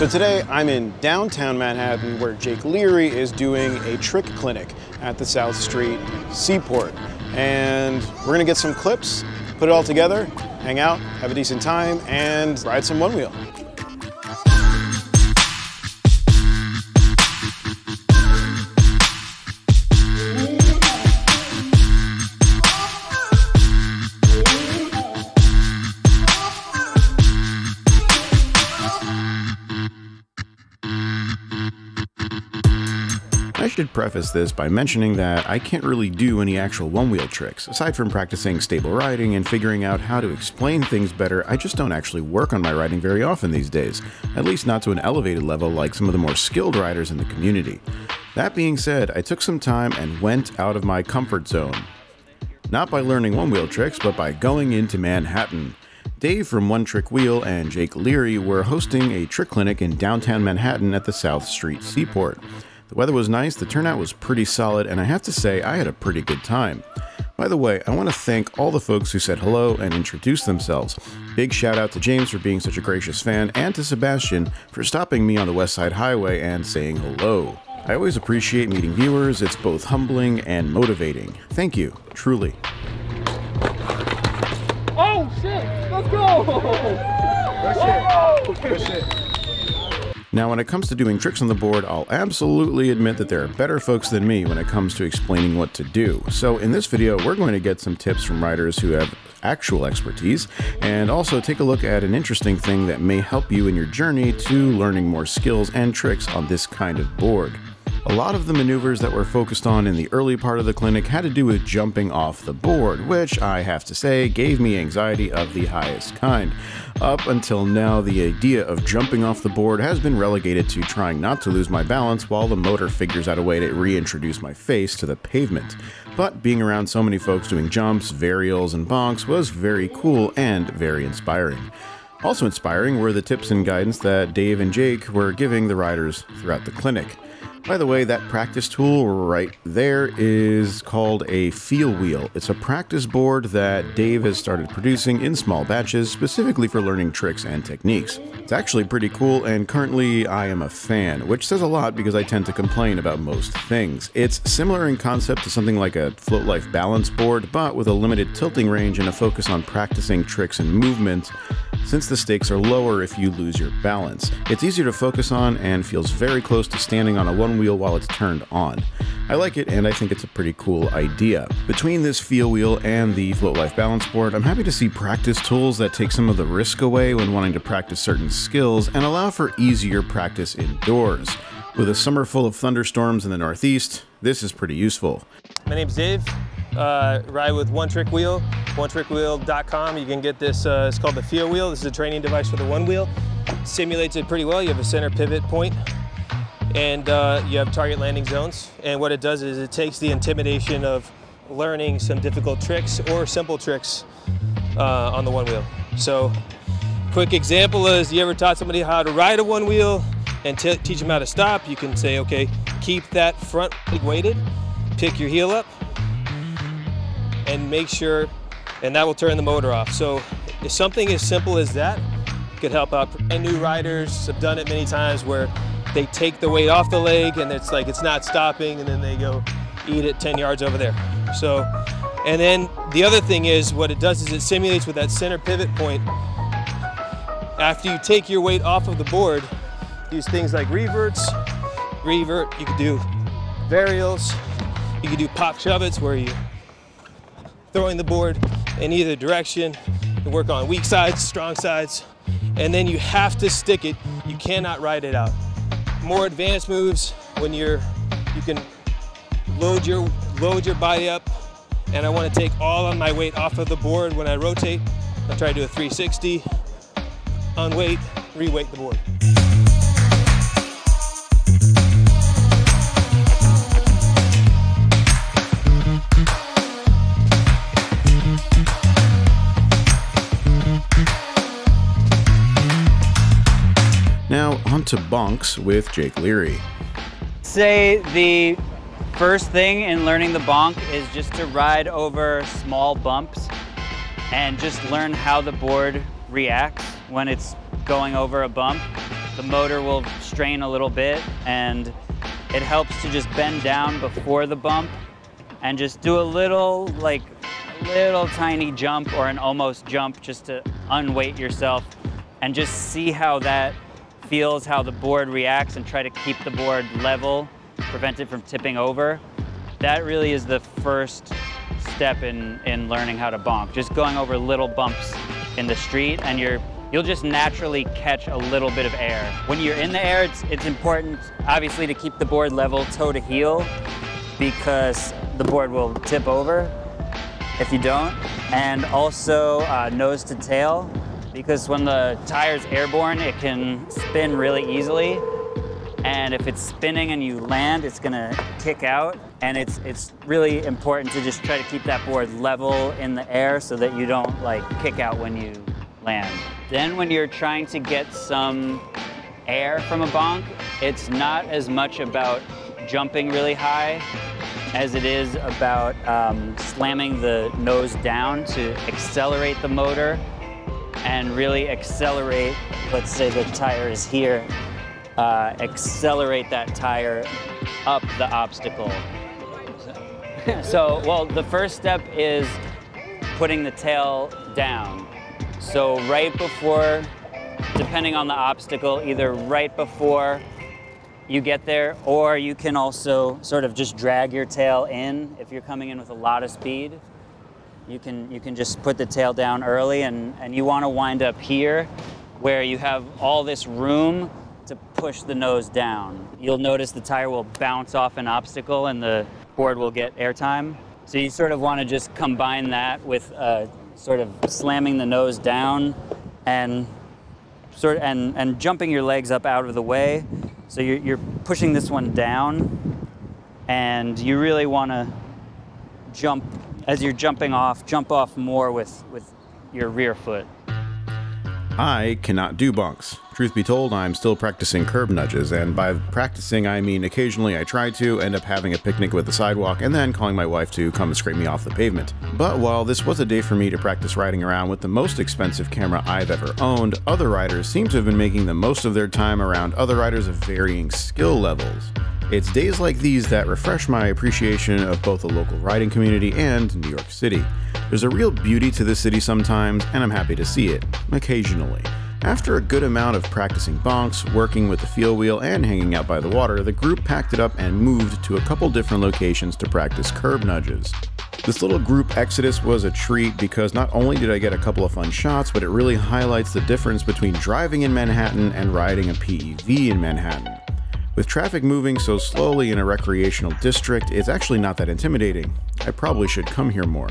So today I'm in downtown Manhattan where Jake Leary is doing a trick clinic at the South Street Seaport. And we're gonna get some clips, put it all together, hang out, have a decent time, and ride some Onewheel. I should preface this by mentioning that I can't really do any actual Onewheel tricks. Aside from practicing stable riding and figuring out how to explain things better, I just don't actually work on my riding very often these days, at least not to an elevated level like some of the more skilled riders in the community. That being said, I took some time and went out of my comfort zone. Not by learning Onewheel tricks, but by going into Manhattan. Dave from OneTrickWheel and Jake Leary were hosting a trick clinic in downtown Manhattan at the South Street Seaport. The weather was nice, the turnout was pretty solid, and I have to say, I had a pretty good time. By the way, I want to thank all the folks who said hello and introduced themselves. Big shout out to James for being such a gracious fan, and to Sebastian for stopping me on the West Side Highway and saying hello. I always appreciate meeting viewers, it's both humbling and motivating. Thank you, truly. Oh shit! Let's go! Good shit. Good shit. Now, when it comes to doing tricks on the board, I'll absolutely admit that there are better folks than me when it comes to explaining what to do. So, in this video, we're going to get some tips from riders who have actual expertise and also take a look at an interesting thing that may help you in your journey to learning more skills and tricks on this kind of board. A lot of the maneuvers that were focused on in the early part of the clinic had to do with jumping off the board, which I have to say gave me anxiety of the highest kind. Up until now, the idea of jumping off the board has been relegated to trying not to lose my balance while the motor figures out a way to reintroduce my face to the pavement. But being around so many folks doing jumps, varials, and bonks was very cool and very inspiring. Also inspiring were the tips and guidance that Dave and Jake were giving the riders throughout the clinic. By the way, that practice tool right there is called a FeelWheel. It's a practice board that Dave has started producing in small batches specifically for learning tricks and techniques. It's actually pretty cool, and currently I am a fan, which says a lot because I tend to complain about most things. It's similar in concept to something like a Float Life balance board, but with a limited tilting range and a focus on practicing tricks and movement since the stakes are lower if you lose your balance. It's easier to focus on and feels very close to standing on a Onewheel while it's turned on. I like it and I think it's a pretty cool idea. Between this FeelWheel and the Float Life balance board, I'm happy to see practice tools that take some of the risk away when wanting to practice certain skills and allow for easier practice indoors. With a summer full of thunderstorms in the Northeast, this is pretty useful. My name's Dave. Uh, ride with OneTrickWheel, OneTrickWheel.com. You can get this. Uh, it's called the FeelWheel. This is a training device for the Onewheel. Simulates it pretty well. You have a center pivot point, and uh, you have target landing zones. And what it does is it takes the intimidation of learning some difficult tricks or simple tricks uh, on the Onewheel. So, quick example is: you ever taught somebody how to ride a Onewheel and teach them how to stop? You can say, okay, keep that front leg weighted, pick your heel up and make sure, and that will turn the motor off. So if something as simple as that could help out. And new riders have done it many times where they take the weight off the leg and it's like it's not stopping and then they go eat it 10 yards over there. So, and then the other thing is what it does is it simulates with that center pivot point. After you take your weight off of the board, use things like reverts, revert, you could do varials, you could do pop shove where you throwing the board in either direction. You work on weak sides, strong sides, and then you have to stick it. You cannot ride it out. More advanced moves when you're, you can load your, load your body up, and I want to take all of my weight off of the board when I rotate. I try to do a 360, unweight, reweight the board. To bonks with Jake Leary. Say the first thing in learning the bonk is just to ride over small bumps and just learn how the board reacts when it's going over a bump. The motor will strain a little bit and it helps to just bend down before the bump and just do a little like little tiny jump or an almost jump just to unweight yourself and just see how that feels, how the board reacts and try to keep the board level, prevent it from tipping over. That really is the first step in, in learning how to bonk. Just going over little bumps in the street and you're you'll just naturally catch a little bit of air. When you're in the air, it's, it's important, obviously, to keep the board level toe to heel because the board will tip over if you don't. And also uh, nose to tail, because when the tire's airborne, it can spin really easily. And if it's spinning and you land, it's gonna kick out. And it's, it's really important to just try to keep that board level in the air so that you don't like kick out when you land. Then when you're trying to get some air from a bonk, it's not as much about jumping really high as it is about um, slamming the nose down to accelerate the motor and really accelerate, let's say the tire is here, uh, accelerate that tire up the obstacle. so, well, the first step is putting the tail down. So right before, depending on the obstacle, either right before you get there, or you can also sort of just drag your tail in if you're coming in with a lot of speed. You can, you can just put the tail down early and, and you want to wind up here where you have all this room to push the nose down. You'll notice the tire will bounce off an obstacle and the board will get airtime. So you sort of want to just combine that with uh, sort of slamming the nose down and sort of, and, and jumping your legs up out of the way. So you're, you're pushing this one down and you really want to jump as you're jumping off, jump off more with, with your rear foot. I cannot do bonks. Truth be told, I'm still practicing curb nudges, and by practicing, I mean occasionally I try to end up having a picnic with the sidewalk and then calling my wife to come and scrape me off the pavement. But while this was a day for me to practice riding around with the most expensive camera I've ever owned, other riders seem to have been making the most of their time around other riders of varying skill levels. It's days like these that refresh my appreciation of both the local riding community and New York City. There's a real beauty to this city sometimes, and I'm happy to see it, occasionally. After a good amount of practicing bonks, working with the FeelWheel, and hanging out by the water, the group packed it up and moved to a couple different locations to practice curb nudges. This little group exodus was a treat because not only did I get a couple of fun shots, but it really highlights the difference between driving in Manhattan and riding a PEV in Manhattan. With traffic moving so slowly in a recreational district, it's actually not that intimidating. I probably should come here more.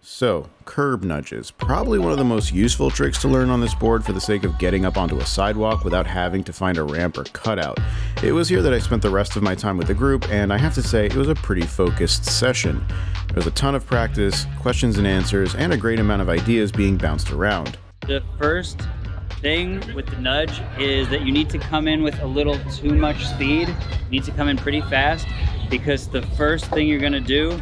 So, curb nudges. Probably one of the most useful tricks to learn on this board for the sake of getting up onto a sidewalk without having to find a ramp or cutout. It was here that I spent the rest of my time with the group, and I have to say, it was a pretty focused session. There was a ton of practice, questions and answers, and a great amount of ideas being bounced around. The first thing with the nudge is that you need to come in with a little too much speed. You need to come in pretty fast because the first thing you're gonna do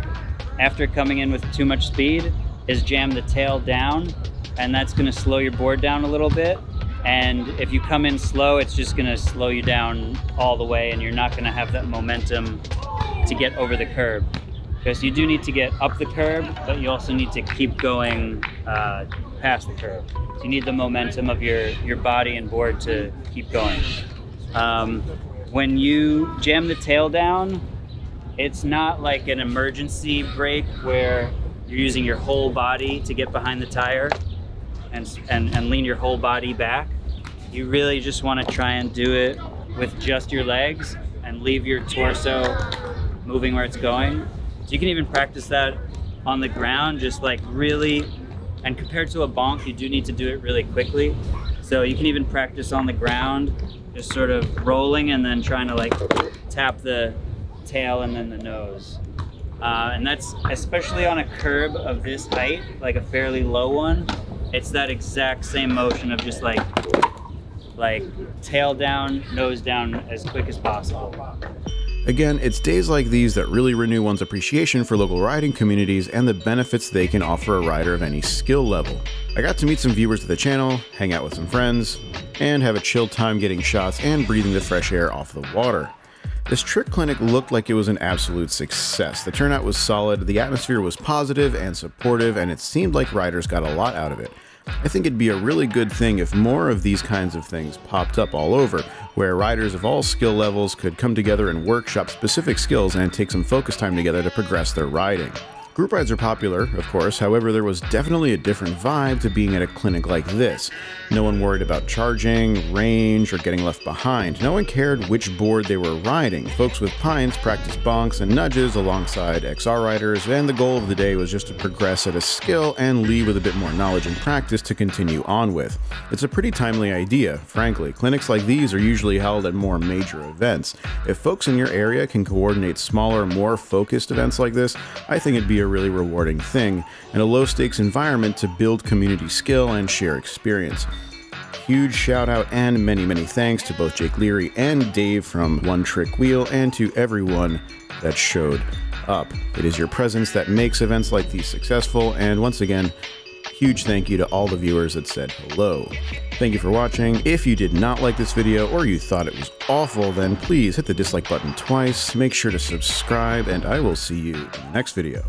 after coming in with too much speed is jam the tail down and that's gonna slow your board down a little bit. And if you come in slow, it's just gonna slow you down all the way and you're not gonna have that momentum to get over the curb. Because you do need to get up the curb, but you also need to keep going uh, past the curb. So you need the momentum of your, your body and board to keep going. Um, when you jam the tail down, it's not like an emergency brake where you're using your whole body to get behind the tire and, and, and lean your whole body back. You really just want to try and do it with just your legs and leave your torso moving where it's going. So you can even practice that on the ground, just like really and compared to a bonk, you do need to do it really quickly. So you can even practice on the ground, just sort of rolling and then trying to like tap the tail and then the nose. Uh, and that's especially on a curb of this height, like a fairly low one. It's that exact same motion of just like, like tail down, nose down as quick as possible. Again, it's days like these that really renew one's appreciation for local riding communities and the benefits they can offer a rider of any skill level. I got to meet some viewers of the channel, hang out with some friends, and have a chill time getting shots and breathing the fresh air off the water. This trick clinic looked like it was an absolute success. The turnout was solid, the atmosphere was positive and supportive, and it seemed like riders got a lot out of it. I think it'd be a really good thing if more of these kinds of things popped up all over, where riders of all skill levels could come together and workshop specific skills and take some focus time together to progress their riding. Group rides are popular, of course, however, there was definitely a different vibe to being at a clinic like this. No one worried about charging, range, or getting left behind. No one cared which board they were riding. Folks with Pints practiced bonks and nudges alongside XR riders, and the goal of the day was just to progress at a skill and leave with a bit more knowledge and practice to continue on with. It's a pretty timely idea, frankly. Clinics like these are usually held at more major events. If folks in your area can coordinate smaller, more focused events like this, I think it'd a really rewarding thing, and a low stakes environment to build community skill and share experience. Huge shout out and many, many thanks to both Jake Leary and Dave from OneTrickWheel and to everyone that showed up. It is your presence that makes events like these successful, and once again, huge thank you to all the viewers that said hello. Thank you for watching. If you did not like this video or you thought it was awful, then please hit the dislike button twice. Make sure to subscribe, and I will see you in the next video.